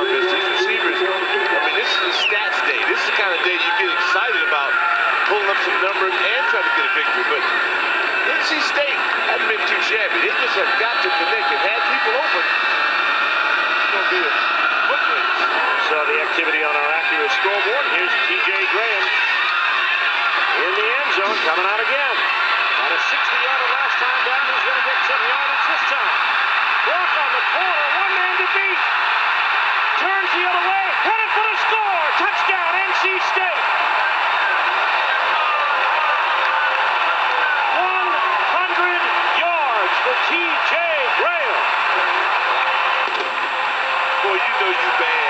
because these receivers, I mean, this is a stats day. This is the kind of day you get excited about pulling up some numbers and trying to get a victory. But NC State hasn't been too shabby. They just have got to connect and have people open. It's going to be a foot race. Saw the activity on our accurate scoreboard. Here's T.J. Graham in the end zone, coming out again. On a 60-yarder last time down, he's going to get some yardage this time. Walk on the corner, one man to beat. State. T.J. Graham. Boy, you know you bad.